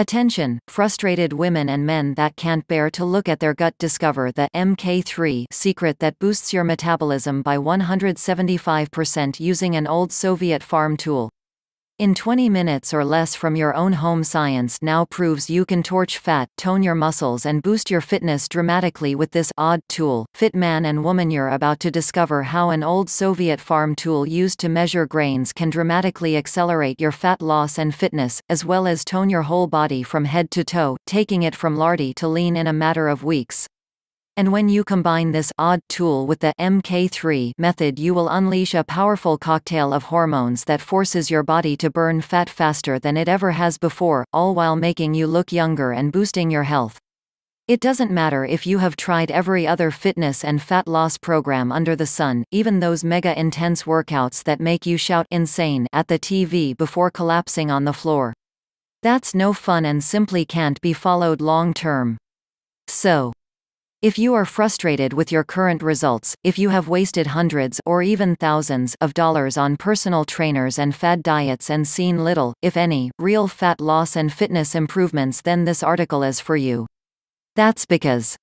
Attention, frustrated women and men that can't bear to look at their gut discover the MK3 secret that boosts your metabolism by 175% using an old Soviet farm tool. In 20 minutes or less from your own home science now proves you can torch fat, tone your muscles and boost your fitness dramatically with this odd tool. Fit man and woman you're about to discover how an old Soviet farm tool used to measure grains can dramatically accelerate your fat loss and fitness, as well as tone your whole body from head to toe, taking it from lardy to lean in a matter of weeks. And when you combine this odd tool with the MK3 method you will unleash a powerful cocktail of hormones that forces your body to burn fat faster than it ever has before, all while making you look younger and boosting your health. It doesn't matter if you have tried every other fitness and fat loss program under the sun, even those mega intense workouts that make you shout insane at the TV before collapsing on the floor. That's no fun and simply can't be followed long term. So, if you are frustrated with your current results, if you have wasted hundreds or even thousands of dollars on personal trainers and fad diets and seen little, if any, real fat loss and fitness improvements then this article is for you. That's because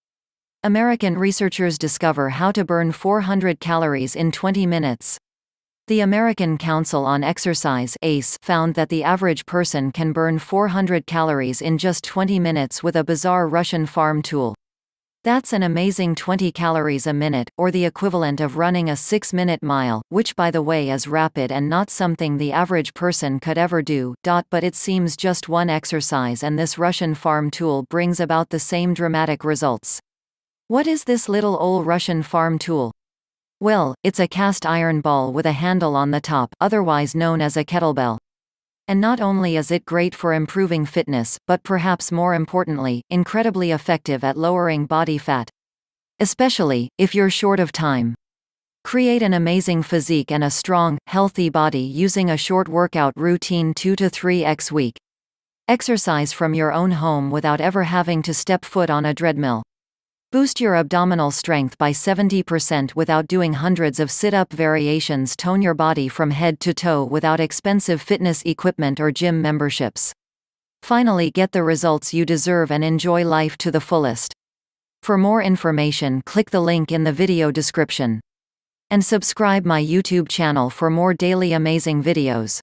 American researchers discover how to burn 400 calories in 20 minutes. The American Council on Exercise ACE found that the average person can burn 400 calories in just 20 minutes with a bizarre Russian farm tool. That's an amazing 20 calories a minute, or the equivalent of running a 6-minute mile, which by the way is rapid and not something the average person could ever do. But it seems just one exercise and this Russian farm tool brings about the same dramatic results. What is this little old Russian farm tool? Well, it's a cast iron ball with a handle on the top, otherwise known as a kettlebell. And not only is it great for improving fitness, but perhaps more importantly, incredibly effective at lowering body fat. Especially, if you're short of time. Create an amazing physique and a strong, healthy body using a short workout routine 2 to 3 x week. Exercise from your own home without ever having to step foot on a treadmill. Boost your abdominal strength by 70% without doing hundreds of sit-up variations Tone your body from head to toe without expensive fitness equipment or gym memberships. Finally get the results you deserve and enjoy life to the fullest. For more information click the link in the video description. And subscribe my YouTube channel for more daily amazing videos.